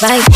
Bye.